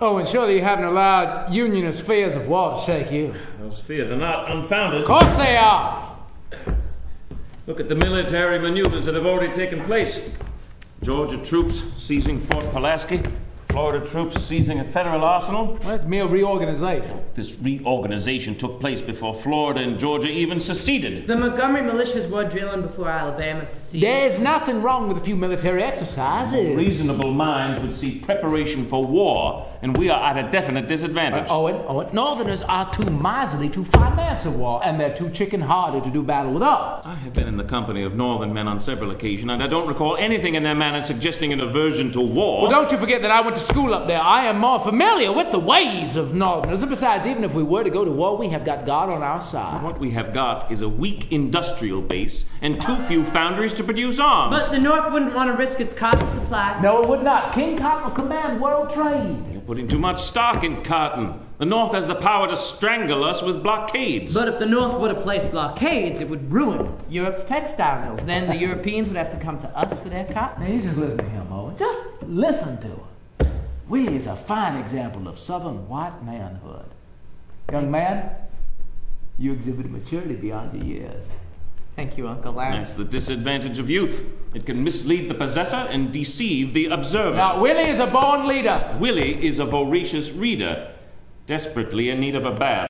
Oh, and surely you haven't allowed Unionist fears of war to shake you. Those fears are not unfounded. Of course they are! Look at the military maneuvers that have already taken place. Georgia troops seizing Fort Pulaski, Florida troops seizing a federal arsenal. Well, that's mere reorganization. This reorganization took place before Florida and Georgia even seceded. The Montgomery militias were drilling before Alabama seceded. There's nothing wrong with a few military exercises. Reasonable minds would see preparation for war, and we are at a definite disadvantage. Uh, Owen, Owen, Northerners are too miserly to finance a war, and they're too chicken-hearted to do battle with us. I have been in the company of Northern men on several occasions, and I don't recall anything in their manner suggesting an aversion to war. Well, don't you forget that I went to school up there. I am more familiar with the ways of Northerners. And besides, even if we were to go to war, we have got God on our side. What we have got is a weak industrial base and too few foundries to produce arms. But the North wouldn't want to risk its cotton supply. No, it would not. King Cotton will command world trade. You're putting too much stock in cotton. The North has the power to strangle us with blockades. But if the North were to place blockades, it would ruin Europe's textile mills. Then the Europeans would have to come to us for their cotton. Now, you just listen to him, Owen. Just listen to him. Willie is a fine example of Southern white manhood. Young man, you exhibit maturity beyond your years. Thank you, Uncle Larry. That's the disadvantage of youth. It can mislead the possessor and deceive the observer. Now, Willie is a born leader. Willie is a voracious reader, desperately in need of a bath.